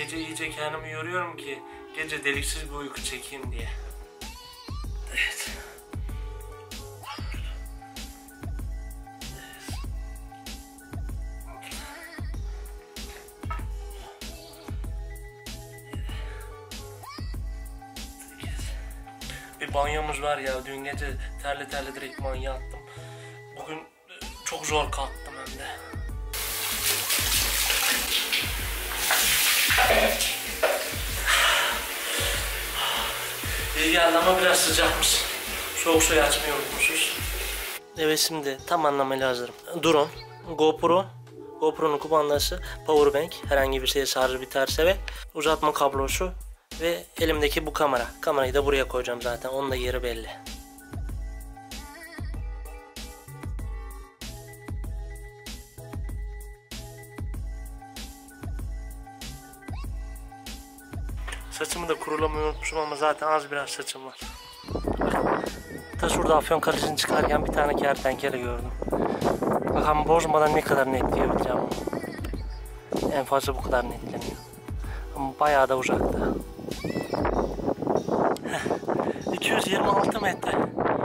Gece iyice kendimi yoruyorum ki gece deliksiz bir uyku çekeyim diye. Evet. Bir banyomuz var ya dün gece terli terli direkt banyo attım. Bugün çok zor kalktım hem de. İyi geldi ama biraz sıcakmış. Soğuk suyu açmayı unutmuşuz. Evet şimdi tam anlamıyla hazırım. Drone, GoPro, GoPro'nun kumandası, powerbank, herhangi bir şeye şarjı biterse ve uzatma kablosu ve elimdeki bu kamera. Kamerayı da buraya koyacağım zaten. Onun da yeri belli. Saçımı da kurulamayı unutmuşum ama zaten az biraz saçım var. Ta şurada afyon kalıcını çıkarken bir tane kertenkele gördüm. Bakalım bozmadan ne kadar netleyebileceğim onu. En fazla bu kadar netleniyor. Ama bayağı da uzakta. Heh, 226 metre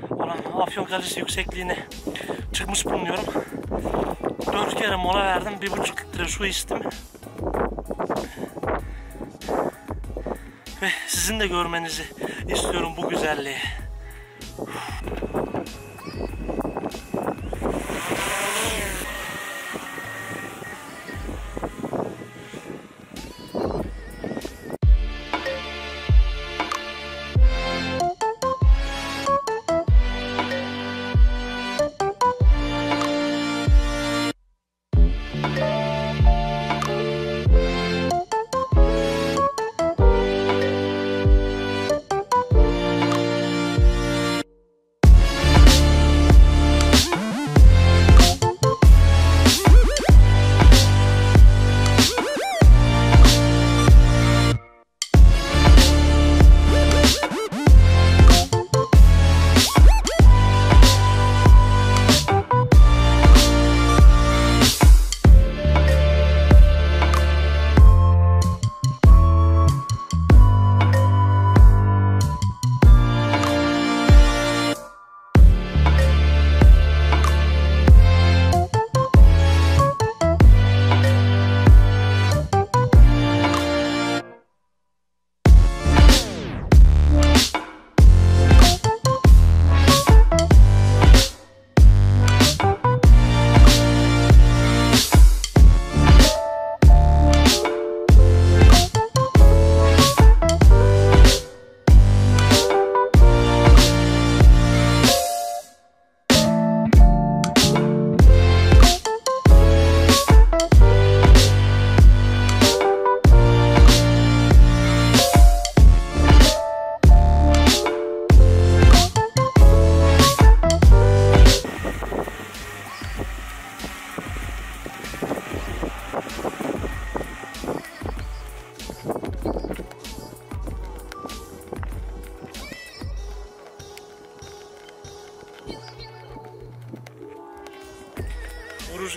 olan afyon kalıcı yüksekliğine çıkmış bulunuyorum. 4 kere mola verdim. 1,5 litre su içtim. Sizin de görmenizi istiyorum bu güzelliği.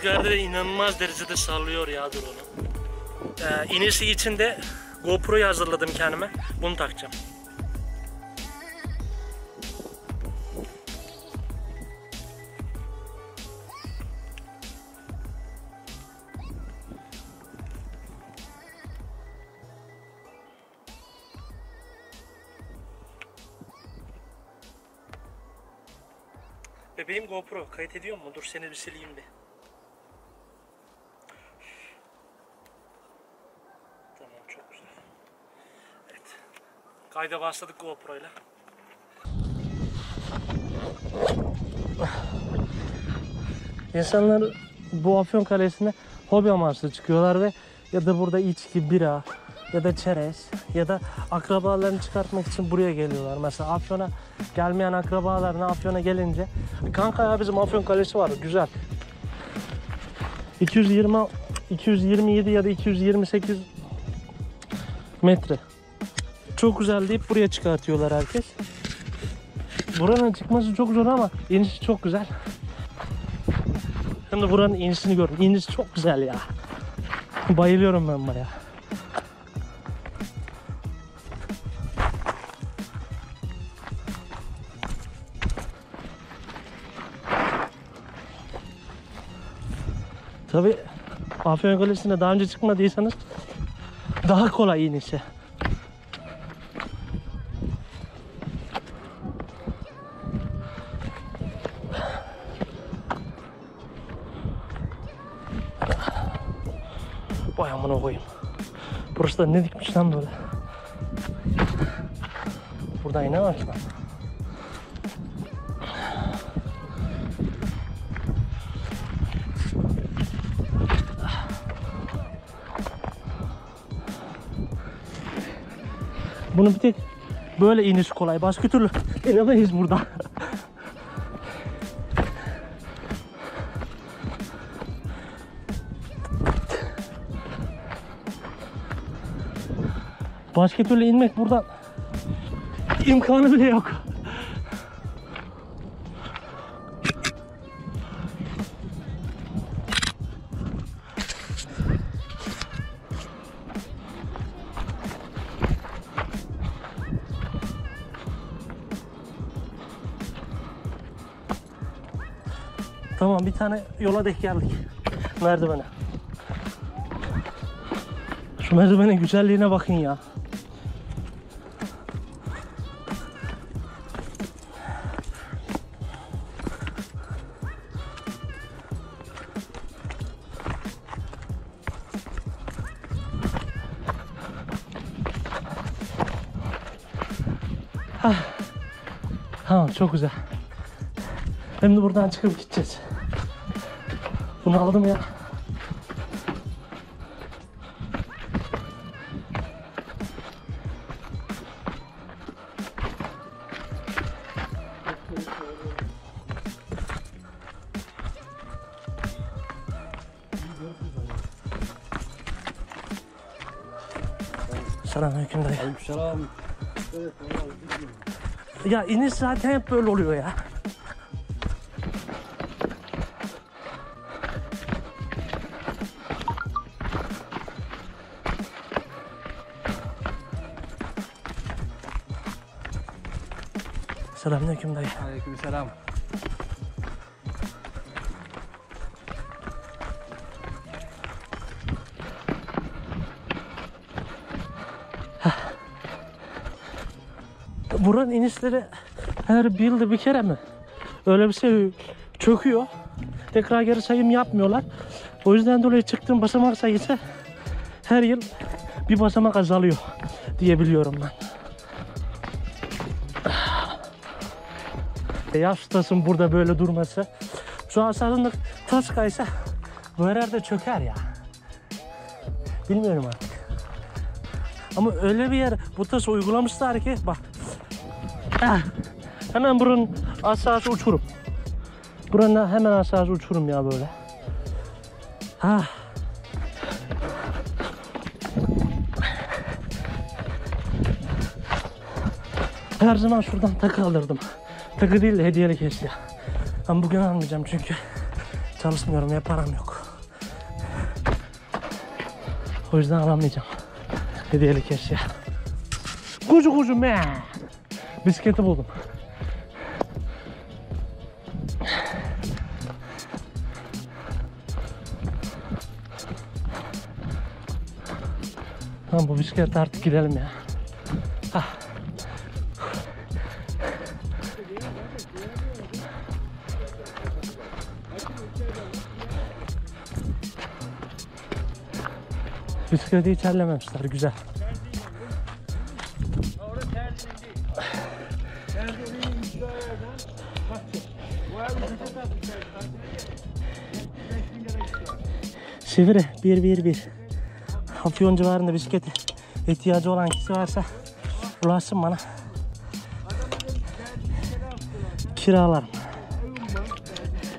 Rüzgarda da inanılmaz derecede sallıyor ya drone'u. Ee, inişi için de GoPro'yu hazırladım kendime. Bunu takacağım. Bebeğim GoPro kayıt ediyor mu? Dur seni bir sileyim bir. Tamam çok güzel. Evet. Kayda başladık GoPro ile. İnsanlar bu Afyon Kalesi'ne hobi amaçlı çıkıyorlar ve ya da burada içki, bira ya da çerez ya da akrabalarını çıkartmak için buraya geliyorlar. Mesela Afyon'a gelmeyen akrabalarına Afyon'a gelince kanka ya bizim Afyon Kalesi var güzel. 220 227 ya da 228 metre. Çok güzel deyip buraya çıkartıyorlar herkes. Buranın çıkması çok zor ama inişi çok güzel. Şimdi buranın inişini görün. İniş çok güzel ya. Bayılıyorum ben baya. Tabi Afyon Kalesi'ne daha önce çıkmadıysanız daha kolay inişi. Burası da ne dikmiş lan böyle. Buradan inemem ki ben. Bunun bir tek böyle iniş kolay. Başka türlü inemeyiz burada. Başka türlü inmek buradan imkanı bile yok. Tamam bir tane yola denk geldik. Merdivene. Şu merdivenin güzelliğine bakın ya. Ah. Tamam çok güzel. De buradan çıkıp gideceğiz. Bunu aldım ya. Selamünaleyküm dayı. Selam. Ya iniş zaten hep böyle oluyor ya. Selamünaleyküm dayı. Aleyküm Buranın inişleri her bir yılda bir kere mi? Öyle bir şey çöküyor. Tekrar geri sayım yapmıyorlar. O yüzden dolayı çıktığım basamak sayısı her yıl bir basamak azalıyor diye biliyorum ben. Yaş tasın burada böyle durması. Şu an aslında tas kaysa bu herhalde çöker ya. Bilmiyorum artık. Ama öyle bir yer bu tas uygulamışlar ki bak Hemen buranın aşağısı uçurum. Buranın hemen aşağısı uçurum ya böyle. Ah. Her zaman şuradan takı alırdım. Takı değil de hediyelik eşya. Ben bugün almayacağım çünkü çalışmıyorum ya param yok. O yüzden alamayacağım. Hediyelik eşya. Kucu kucu me. Bisikleti buldum. Tamam bu bisiklete artık gidelim ya. Ah. Bisikleti hiç güzel. Sivri 111. Afyon civarında bisiklete ihtiyacı olan kişi varsa ulaşsın bana. Kiralarım.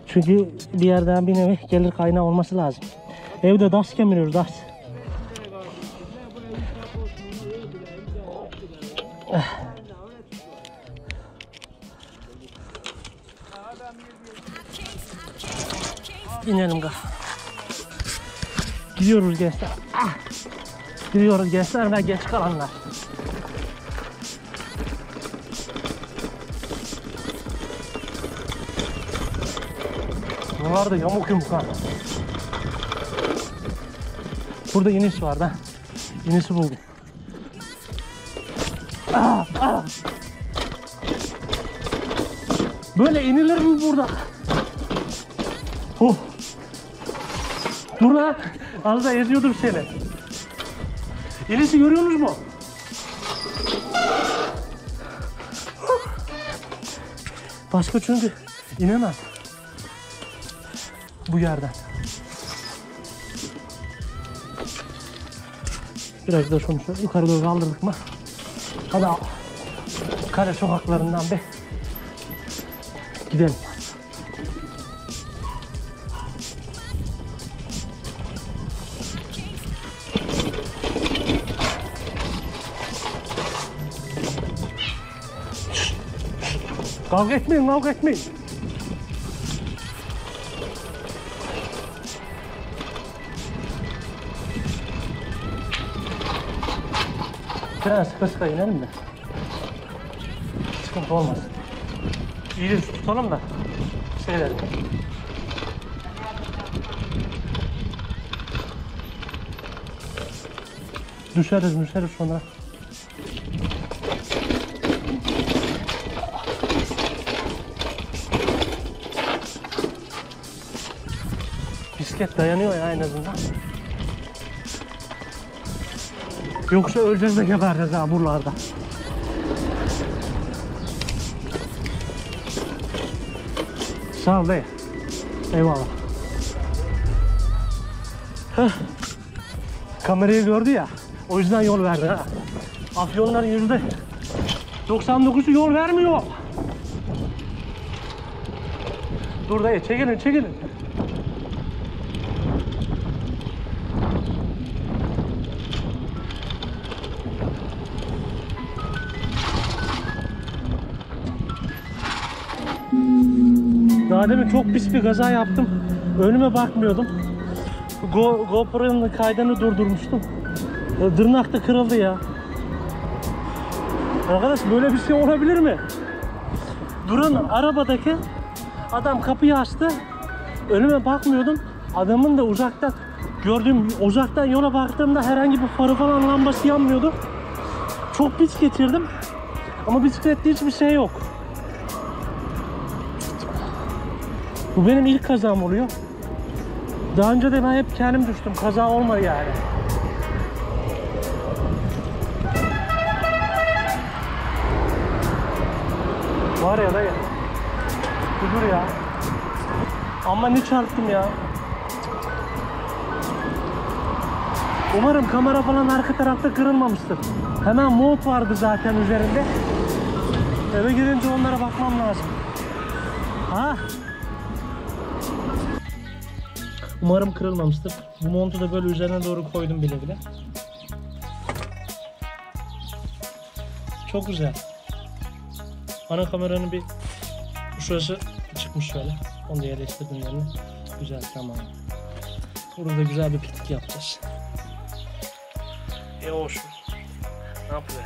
Çünkü bir yerden bir nevi gelir kaynağı olması lazım. Evde daş kemiriyoruz daş. İnelim ga. Gidiyoruz gençler. Ah! Gidiyoruz gençler ve geç kalanlar. Buralar da yamuk yumuk ha. Burada iniş var ben. İnişi buldum. Aa, aa. Böyle inilir mi burada? Oh. Dur lan. Az da eziyordum seni. İnişi görüyorsunuz mu? Başka çünkü inemem. Bu yerden. Biraz da şunu şöyle yukarı doğru kaldırdık mı? Hadi al. Kare sokaklarından bir gidelim. Kavga etmeyin, kavga etmeyin. Biraz sıkı sıkı inelim de. Sıkıntı olmaz. İyi de tutalım da. Şeyler. Düşeriz düşeriz sonra. Bisiklet dayanıyor ya en azından. Yoksa öleceğiz de gebereceğiz ha buralarda. Sağ ol dayı. Eyvallah. Heh. Kamerayı gördü ya. O yüzden yol verdi ha. Afyonların yüzde 99'u yol vermiyor. Dur dayı çekilin çekilin. Daha demin çok pis bir kaza yaptım. Önüme bakmıyordum. Go, GoPro'nun kaydını durdurmuştum. E, Tırnak da kırıldı ya. Arkadaş böyle bir şey olabilir mi? Duran arabadaki adam kapıyı açtı. Önüme bakmıyordum. Adamın da uzaktan gördüğüm uzaktan yola baktığımda herhangi bir farı falan lambası yanmıyordu. Çok pis geçirdim. Ama bisiklette hiçbir şey yok. Bu benim ilk kazam oluyor. Daha önce de ben hep kendim düştüm. Kaza olmadı yani. Var ya dayı. Dur ya. Ama ne çarptım ya. Umarım kamera falan arka tarafta kırılmamıştır. Hemen mont vardı zaten üzerinde. Eve girince onlara bakmam lazım. Ha? Umarım kırılmamıştır. Bu montu da böyle üzerine doğru koydum bile bile. Çok güzel. Ana kameranın bir şurası çıkmış şöyle. Onu da yerleştirdim yerine. Güzel tamam. Burada da güzel bir piknik yapacağız. E olsun. Ne yapıyor?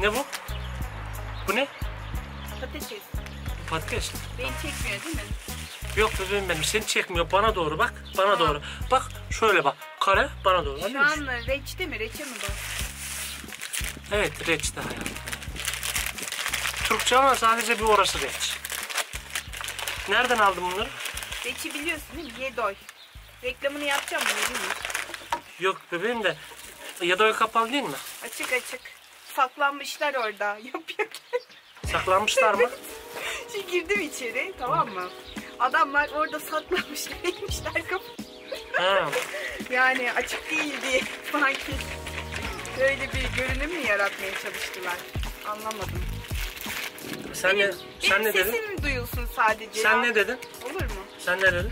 Ne bu? Bu ne? Patates. Patates. Beni çekmiyor değil mi? Yok bebeğim benim seni çekmiyor bana doğru bak bana Tamam. doğru bak şöyle bak kare bana doğru Şu an reçete mi? Reçe mi bu? Evet reçete hayatım. Türkçe ama sadece bir orası reç. Nereden aldın bunları? Reçi biliyorsun değil mi? Yedoy. Reklamını yapacağım mı? Değil mi? Yok bebeğim de Yadoya kapalı değil mi? Açık açık. Saklanmışlar orada. Yapıyorken. Saklanmışlar mı? Şimdi girdim içeri tamam mı? Adamlar orada saklanmışlar. Ekmişler kapı. ha. Yani açık değil diye sanki böyle bir görünüm mü yaratmaya çalıştılar? Anlamadım. Sen ne, benim sen ne dedin? sesim duyulsun sadece Sen ya. ne dedin? Olur mu? Sen ne dedin?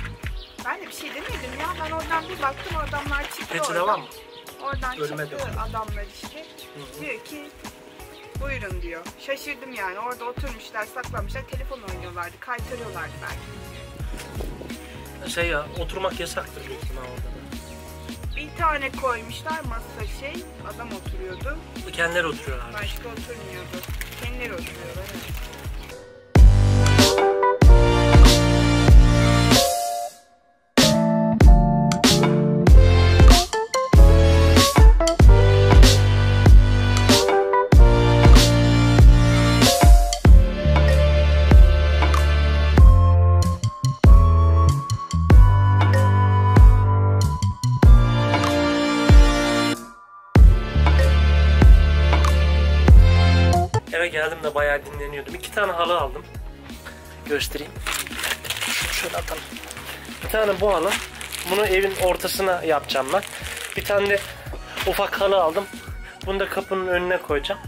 Ben de bir şey demedim ya. Ben oradan bir baktım adamlar çıktı Reçete oradan. var mı? Oradan Ölüme çıktı de adamlar işte. Diyor ki buyurun diyor. Şaşırdım yani. Orada oturmuşlar, saklanmışlar. Telefon oynuyorlardı. Kaytarıyorlardı belki. Şey ya oturmak yasaktır büyük ihtimal orada. da. Bir tane koymuşlar masa şey. Adam oturuyordu. Kendileri oturuyorlar. Başka oturmuyordu. Kendileri oturuyorlar. Evet. Tane halı aldım. Göstereyim. Şöyle atalım. Bir tane bu halı. Bunu evin ortasına yapacağım ben. Bir tane de ufak halı aldım. Bunu da kapının önüne koyacağım.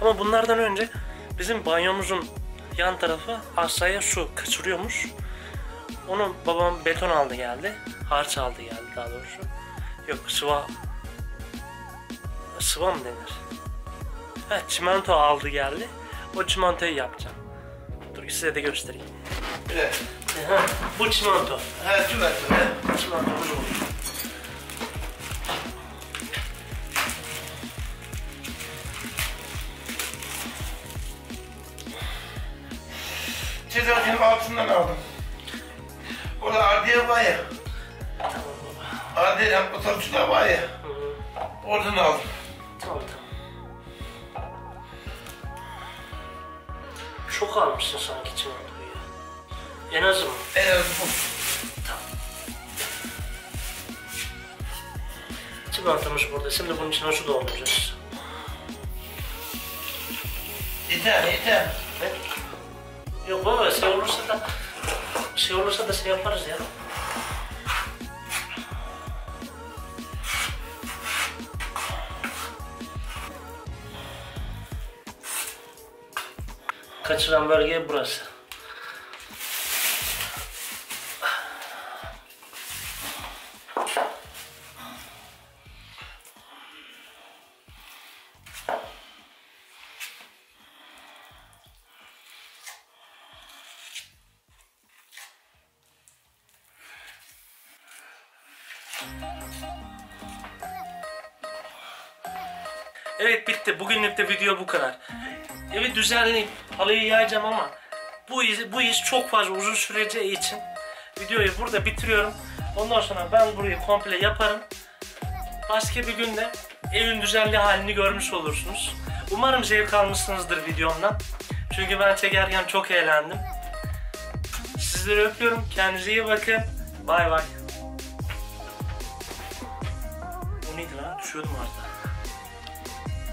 Ama bunlardan önce bizim banyomuzun yan tarafı aşağıya su kaçırıyormuş. Onu babam beton aldı geldi. Harç aldı geldi daha doğrusu. Yok sıva sıva mı denir? Ha, çimento aldı geldi. O çimentoyu yapacağım. Dur size de göstereyim. Evet. Ha, bu çimento. Tümet tümet. Çimento bu. Cezaevinin altından aldım. Orada ardiye var ya. Tamam baba. Ardiye motorcular var ya. Oradan aldım. Tamam tamam. Çok almışsın sanki çimentoyu ya. En azı mı? En az bu. Çimentomuz burada. Şimdi bunun içine su dolduracağız. Yeter yeter. Ne? Yok baba şey olursa da şey olursa da şey yaparız ya. Kaçıran bölge burası. Evet bitti. Bugünlük de video bu kadar. Evi düzenleyip halıyı yayacağım ama bu iş, bu iş çok fazla uzun süreceği için videoyu burada bitiriyorum. Ondan sonra ben burayı komple yaparım. Başka bir günde evin düzenli halini görmüş olursunuz. Umarım zevk almışsınızdır videomdan. Çünkü ben çekerken çok eğlendim. Sizleri öpüyorum. Kendinize iyi bakın. Bay bay. Bu neydi lan? Düşüyordum artık.